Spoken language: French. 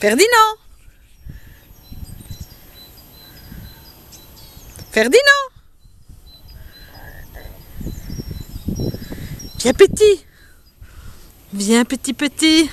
Ferdinand. Ferdinand. Viens petit. Viens petit petit.